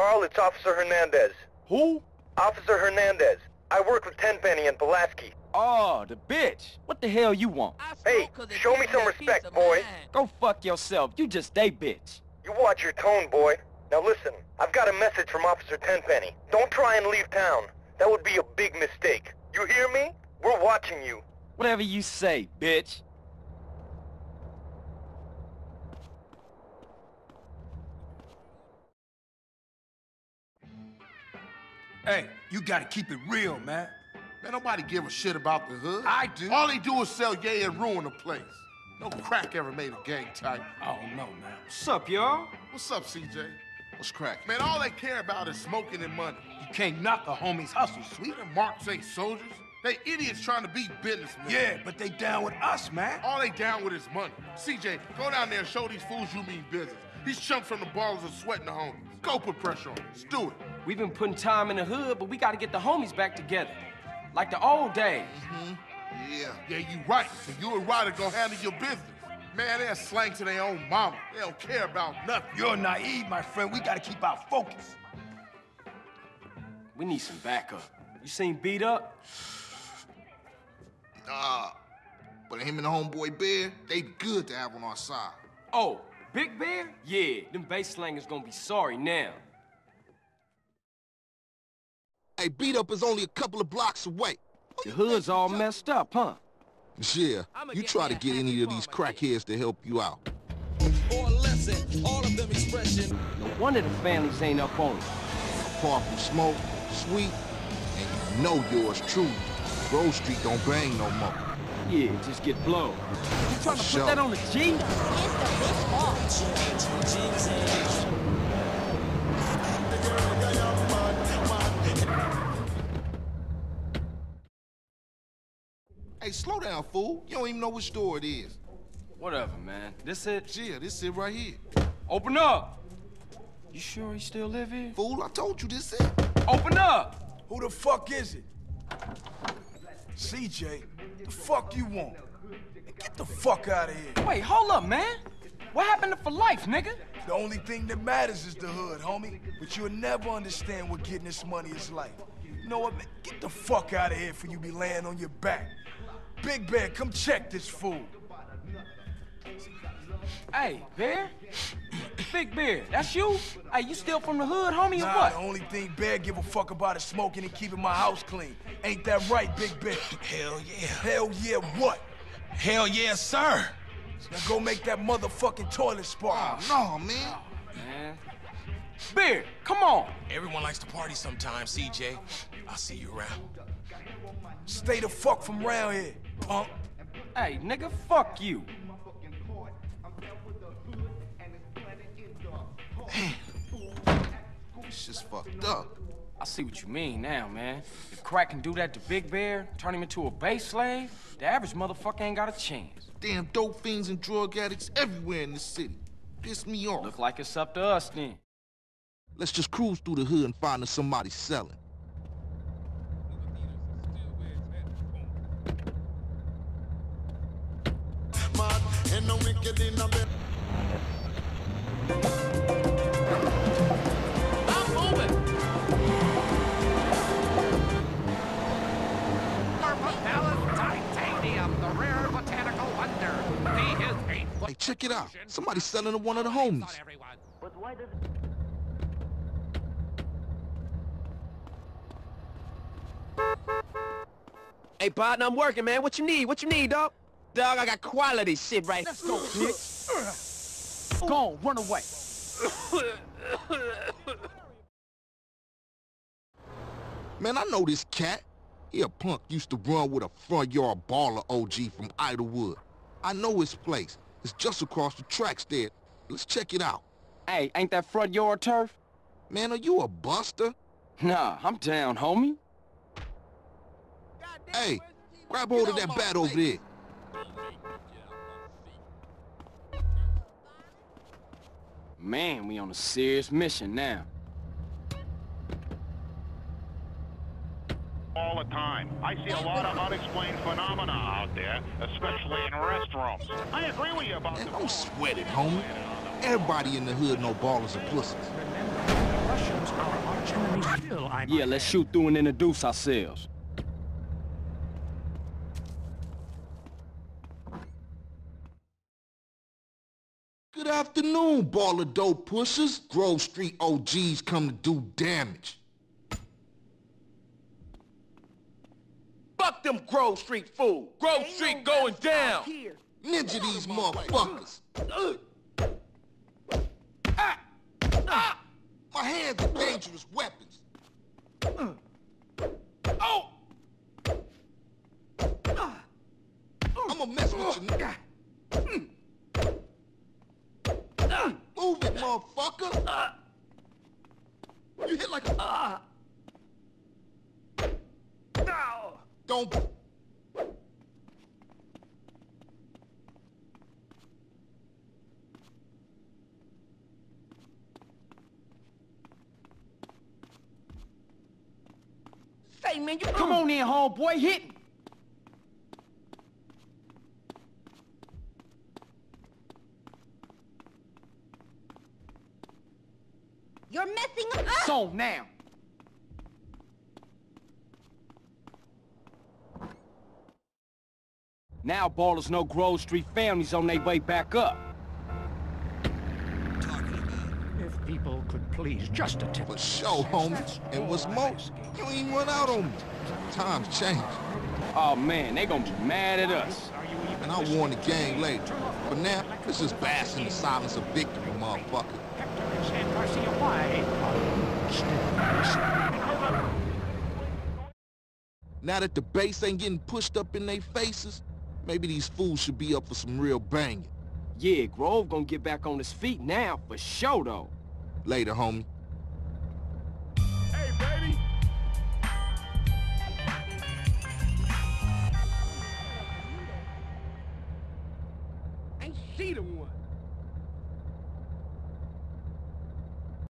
Carl, it's Officer Hernandez. Who? Officer Hernandez. I work with Tenpenny and Pulaski. Oh, the bitch. What the hell you want? Hey, show me some respect, boy. Go fuck yourself. You just a bitch. You watch your tone, boy. Now listen, I've got a message from Officer Tenpenny. Don't try and leave town. That would be a big mistake. You hear me? We're watching you. Whatever you say, bitch. Hey, you gotta keep it real, man. Man, nobody give a shit about the hood. I do. All they do is sell yay and ruin the place. No crack ever made a gang type. I don't know, man. What's up, y'all? What's up, CJ? What's crack? Man, all they care about is smoking and money. You can't knock a homie's hustle, sweet. Them marks ain't soldiers. They idiots trying to be businessmen. Yeah, but they down with us, man. All they down with is money. CJ, go down there and show these fools you mean business. These chumps from the Ballas are sweating the homies. Go put pressure on them. Let's do it. We've been putting time in the hood, but we gotta get the homies back together. Like the old days. Mm-hmm. Yeah. Yeah, you right. So you and Ryder gonna handle your business. Man, they're slang to their own mama. They don't care about nothing. You're naive, my friend. We gotta keep our focus. We need some backup. You seen B Dup? Nah. But him and the homeboy Bear, they good to have on our side. Oh, Big Bear? Yeah, them bass slangers gonna be sorry now. Hey, B Dup is only a couple of blocks away. The hood's all messed up, huh? Yeah, you try to get any of these crackheads to help you out. No wonder the families ain't up on it. Apart from smoke, sweet, and you know yours truly. Grove Street don't bang no more. Yeah, just get blown. You trying to put that on the G? Hey, slow down, fool. You don't even know which store it is. Whatever, man. This it? Yeah, this it right here. Open up! You sure he still live here? Fool, I told you this it. Open up! Who the fuck is it? CJ, the fuck you want? Get the fuck out of here. Wait, hold up, man. What happened to for life, nigga? The only thing that matters is the hood, homie. But you'll never understand what getting this money is like. You know what, man? Get the fuck out of here for you be laying on your back. Big Bear, come check this fool. Hey, Bear? Big Bear, that's you? Hey, you still from the hood, homie, or Nah, what? the only thing Bear give a fuck about is smoking and keeping my house clean. Ain't that right, Big Bear? Hell yeah. Hell yeah, what? Hell yeah, sir. Now go make that motherfucking toilet spark. Oh, no, man. Man. Bear, come on. Everyone likes to party sometimes, CJ. I'll see you around. Stay the fuck from round here, punk. Hey, nigga, fuck you. It's just fucked up. I see what you mean now, man. If Crack can do that to Big Bear, turn him into a base slave, the average motherfucker ain't got a chance. Damn dope fiends and drug addicts everywhere in this city. Piss me off. Look like it's up to us then. Let's just cruise through the hood and find us somebody selling. Hey, check it out. Somebody's selling to one of the homies. Hey, partner, I'm working, man. What you need? What you need, dog? Dog, I got quality shit right Let's go, bitch. Go on, run away. Man, I know this cat. He a punk used to run with a front yard Balla OG from Idlewood. I know his place. It's just across the tracks there. Let's check it out. Hey, ain't that front yard turf? Man, are you a buster? Nah, I'm down, homie. Hey, grab hold of that bat over there. Man, we on a serious mission now. All the time. I see a lot of unexplained phenomena out there, especially in restrooms. I agree with you about Man, the don't sweat it, homie. Everybody in the hood know Ballas and pussies. Russians our arch enemy still, I Yeah, let's shoot through and introduce ourselves. Good afternoon, Balla dope pushers. Grove Street OGs come to do damage. Fuck them Grove Street fools. Grove Street going down. Ninja these motherfuckers. Uh. Uh. My hands are dangerous weapons. Oh! I'ma mess with you. Uh. Move it, motherfucker. You hit like a... Don't... Say, man, you Come on in, homeboy, hit me. You're messing up. So now. Now Ballas know Grove Street families on their way back up. Talking if people could please just attend. For show, homie. And what's more, you ain't run out on me. Times change. Oh man, they gonna be mad at us. And I'll warn the gang later. But now, let's just bask in the silence of victory, motherfucker. And Garcia, why are you still Now that the base ain't getting pushed up in their faces, maybe these fools should be up for some real banging. Yeah, Grove gonna get back on his feet now, for sure though. Later, homie.